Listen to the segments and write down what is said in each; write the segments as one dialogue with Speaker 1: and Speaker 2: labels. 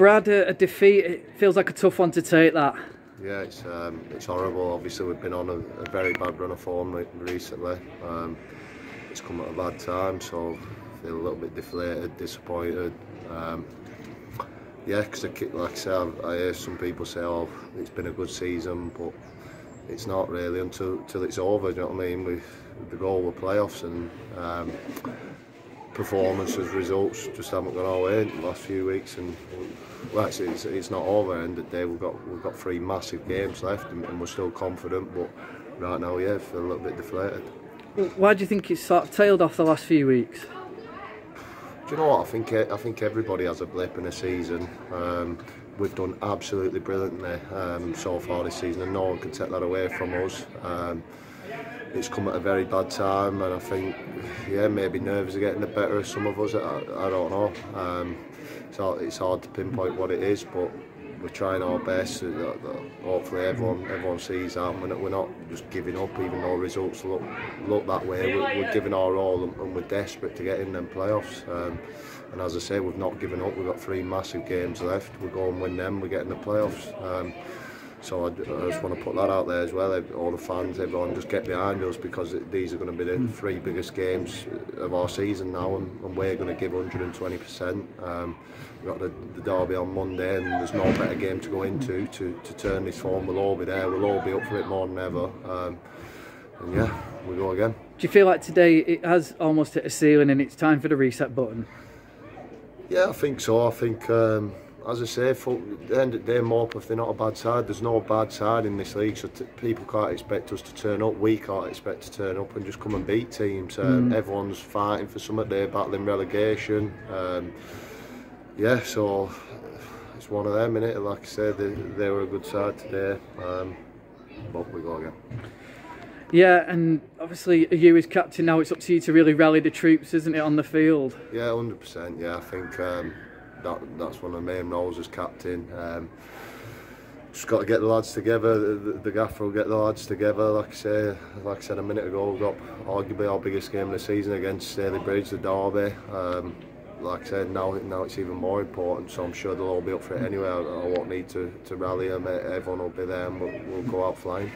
Speaker 1: Brad, a, defeat, it feels like a tough one to take that.
Speaker 2: Yeah, it's um, it's horrible. Obviously, we've been on a, a very bad run of form recently. Um, it's come at a bad time, so I feel a little bit deflated, disappointed. Um, yeah, because like I said, I hear some people say, "Oh, it's been a good season," but it's not really until until it's over. Do you know what I mean? We the goal were playoffs and um, performances, results just haven't gone our way in the last few weeks. And well, actually, it's, it's not over. End of the day, we've got we've got three massive games left, and, and we're still confident. But right now, yeah, feel a little bit deflated.
Speaker 1: Why do you think it's sort of tailed off the last few weeks?
Speaker 2: Do you know what? I think I think everybody has a blip in a season. Um, we've done absolutely brilliantly um, so far this season, and no one can take that away from us. Um, it's come at a very bad time, and I think, yeah, maybe nerves are getting the better of some of us. I, I don't know. Um, it's, hard, it's hard to pinpoint what it is, but we're trying our best. hopefully, everyone everyone sees that. We're not, we're not just giving up, even though results look look that way. We're, we're giving our all, and, and, we're desperate to get in them playoffs. Um, and as I say, we've not given up. We've got three massive games left. We go and win them. We get in the playoffs. Um, so I, I, just want to put that out there as well. All the fans, everyone, just get behind us because these are going to be the three biggest games of our season now, and, and we're going to give 120%. Um, we've got the, the derby on Monday, and there's no better game to go into to, to turn this form. We'll all be there. We'll all be up for it more than ever. Um, and yeah, we go again.
Speaker 1: Do you feel like today it has almost hit a ceiling and it's time for the reset button?
Speaker 2: Yeah, I think so. I think. Um, as I say, for the end of the day, Morpeth, they're not a bad side. There's no bad side in this league, so people can't expect us to turn up. We can't expect to turn up and just come and beat teams. Um, mm. Everyone's fighting for something. They're battling relegation. Um, yeah, so it's one of them, innit? Like I said, they, they were a good side today. Um, but we go again.
Speaker 1: Yeah, and obviously you as captain now, it's up to you to really rally the troops, isn't it, on the field?
Speaker 2: Yeah, 100%. Yeah, I think um, that that's one of the main roles as captain. Um, just got to get the lads together. The, the, gaffer will get the lads together. Like I say, like I said a minute ago, we've got arguably our biggest game of the season against Stalybridge, the derby. Um, like I said, now now it's even more important. So I'm sure they'll all be up for it anyway. I, I won't need to, to rally them. Everyone will be there, and we'll, we'll go out flying.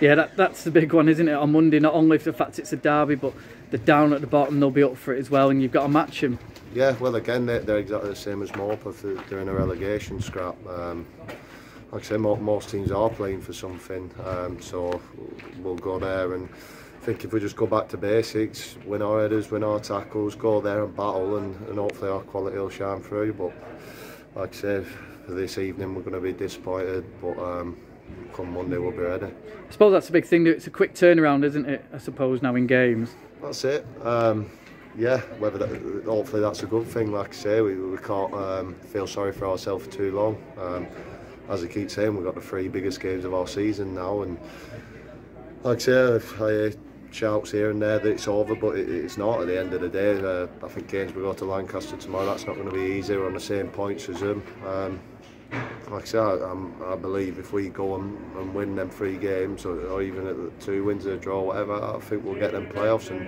Speaker 1: Yeah, that, that's the big one, isn't it? On Monday, not only for the fact it's a derby, but they're down at the bottom, they'll be up for it as well, and you've got to match them.
Speaker 2: Yeah, well, again, they're, they're exactly the same as Morpeth. They're in a relegation scrap. Um, like I say, most teams are playing for something, um, so we'll go there and I think if we just go back to basics, win our headers, win our tackles, go there and battle, and, and hopefully our quality will shine through. But like I said, for this evening we're going to be disappointed, but um, come Monday we'll be ready.
Speaker 1: I suppose that's a big thing. It's a quick turnaround, isn't it? I suppose now in games.
Speaker 2: That's it. Um, yeah, whether that, hopefully that's a good thing. Like I say, we, we can't um, feel sorry for ourselves for too long. Um, as I keep saying, we've got the three biggest games of our season now, and like I say, I hear shouts here and there that it's over, but it, it's not. At the end of the day, uh, I think Gainsborough go to Lancaster tomorrow. That's not going to be easy. We're on the same points as them. Um, like I say, I, I, believe if we go and, and win them three games, or, or even two wins or a draw, whatever, I think we'll get them playoffs. And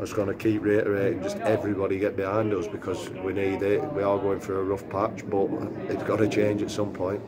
Speaker 2: Just going to keep reiterating, just everybody get behind us because we need it. We are going through a rough patch, but it's got to change at some point.